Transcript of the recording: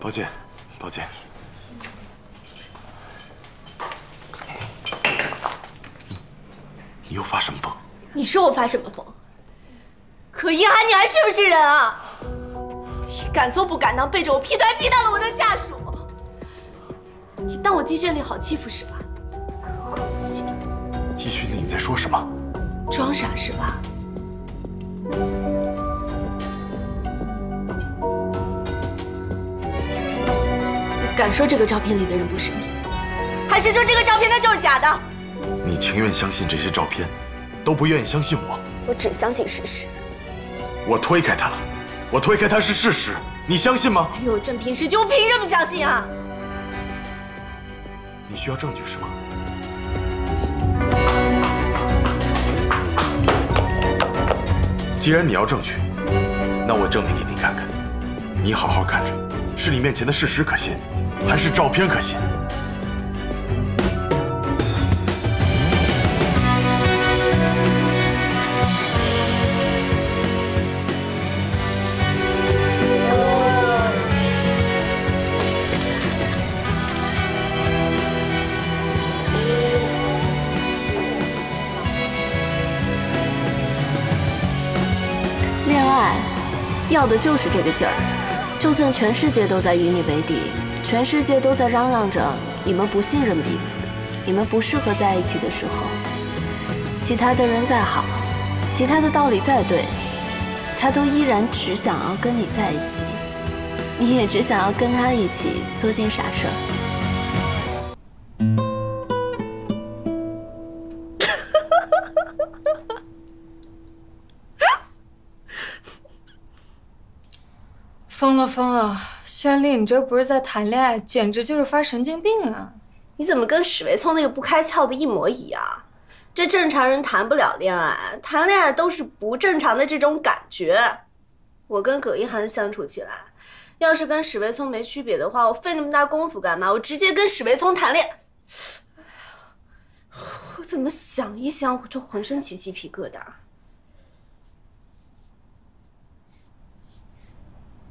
抱歉，抱歉。你又发什么疯？你说我发什么疯？可一涵，你还是不是人啊？你敢做不敢当，背着我劈腿劈到了我的下属。你当我季炫丽好欺负是吧？好气！季炫丽，你在说什么？装傻是吧？敢说这个照片里的人不是你，还是说这个照片它就是假的？你情愿相信这些照片，都不愿意相信我。我只相信事实。我推开他了，我推开他是事实，你相信吗？没有证凭实据，我凭什么相信啊？你需要证据是吗？既然你要证据，那我证明给你看看。你好好看着，是你面前的事实可信，还是照片可信？恋爱，要的就是这个劲儿。就算全世界都在与你为敌，全世界都在嚷嚷着你们不信任彼此，你们不适合在一起的时候，其他的人再好，其他的道理再对，他都依然只想要跟你在一起，你也只想要跟他一起做件傻事儿。疯了疯了，轩丽，你这不是在谈恋爱，简直就是发神经病啊！你怎么跟史维聪那个不开窍的一模一样？这正常人谈不了恋爱，谈恋爱都是不正常的这种感觉。我跟葛一涵相处起来，要是跟史维聪没区别的话，我费那么大功夫干嘛？我直接跟史维聪谈恋……我怎么想一想我就浑身起鸡皮疙瘩。